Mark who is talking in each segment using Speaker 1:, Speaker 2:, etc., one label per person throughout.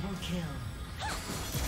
Speaker 1: Double kill.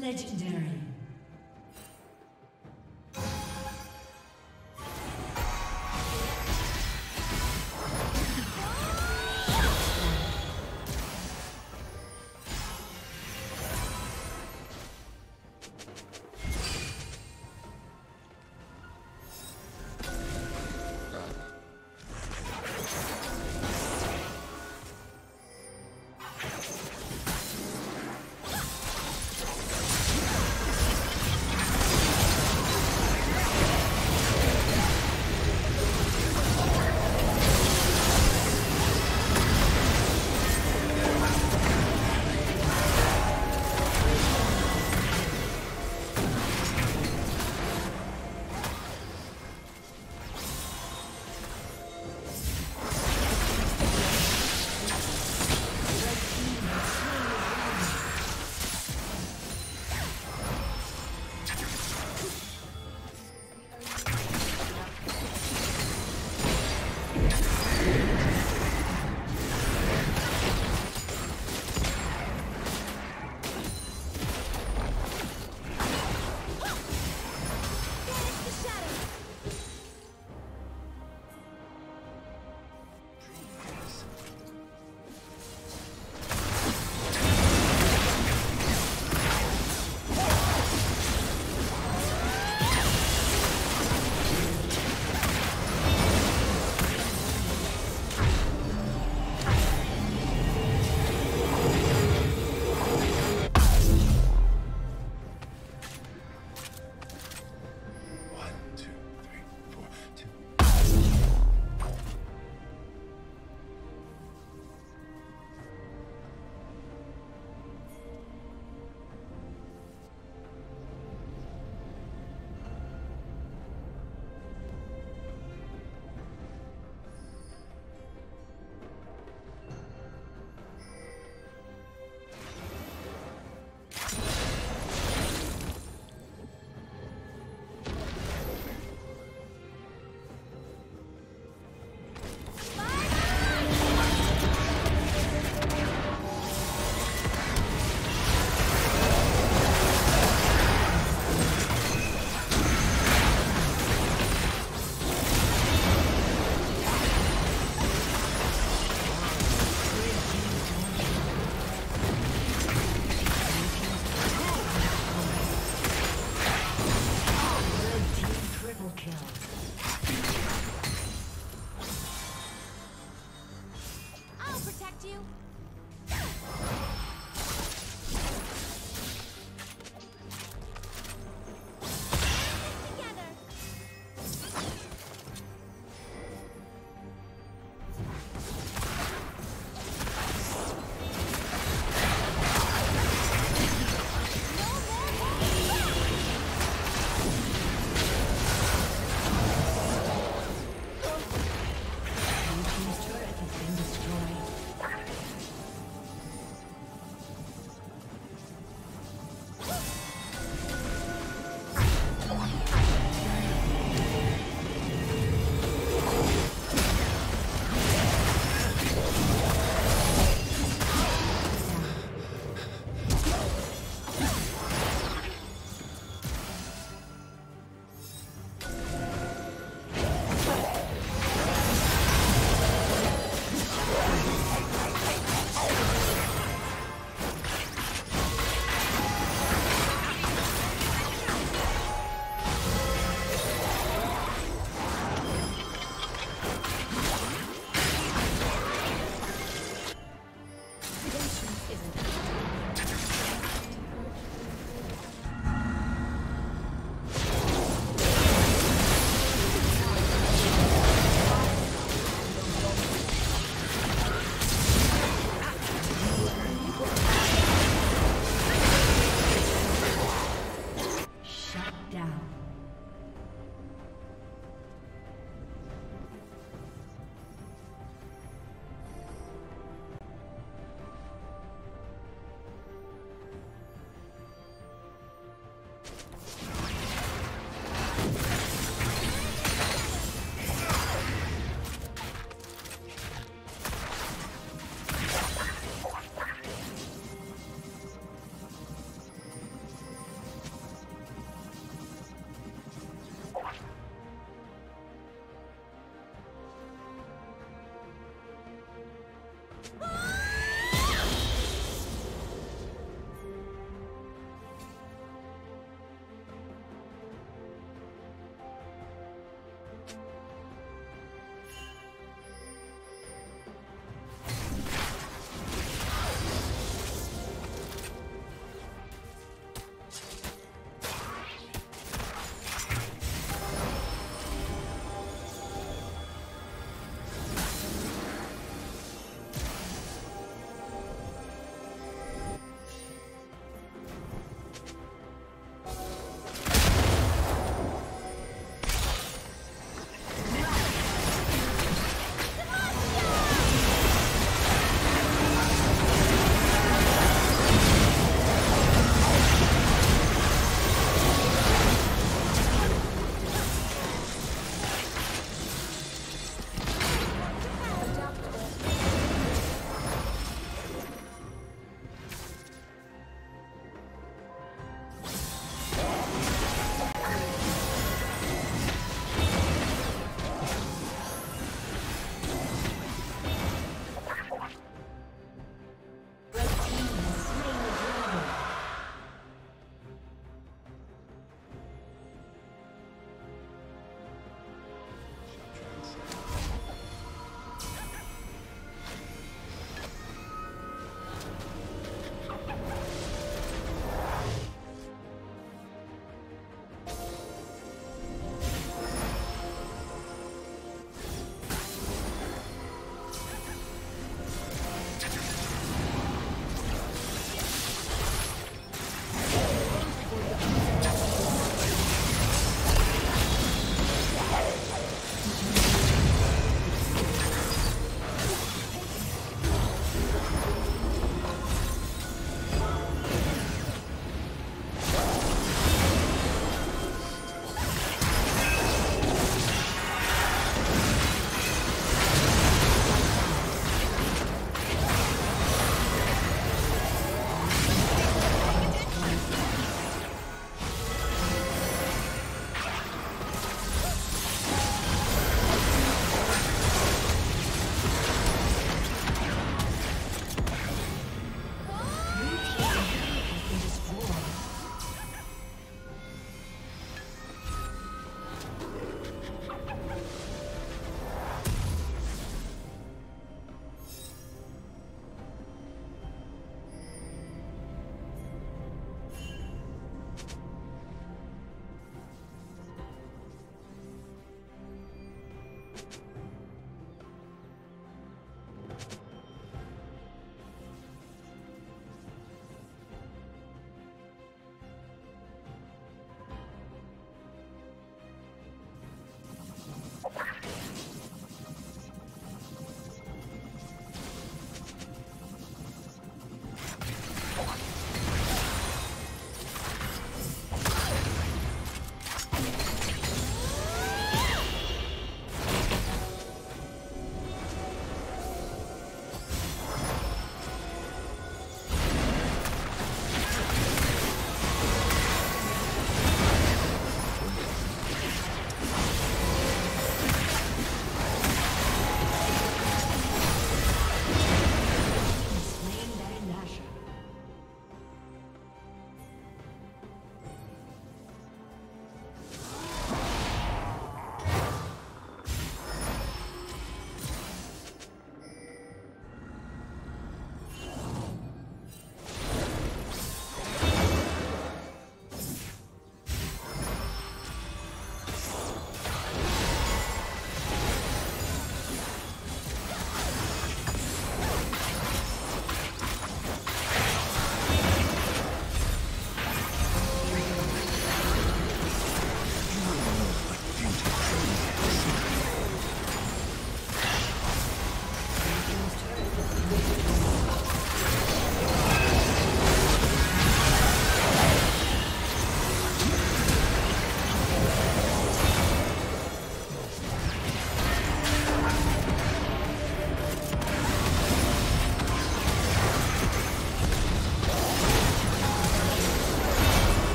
Speaker 2: Legendary.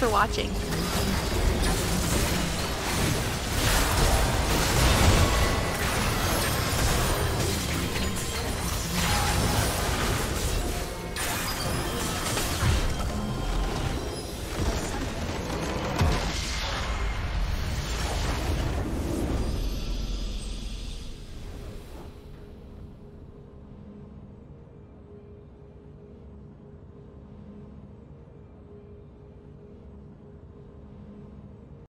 Speaker 1: For watching.